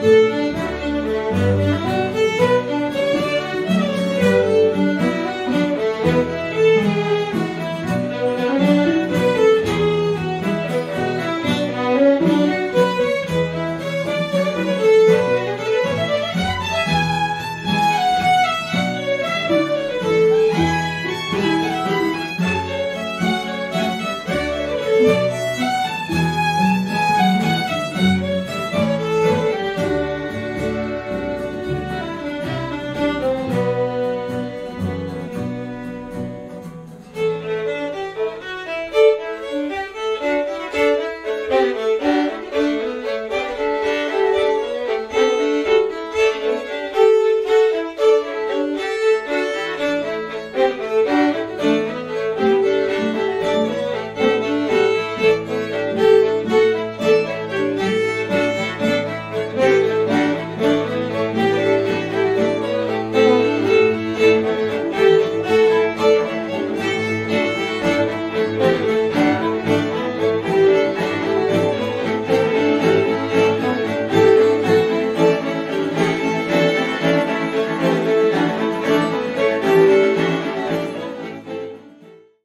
Música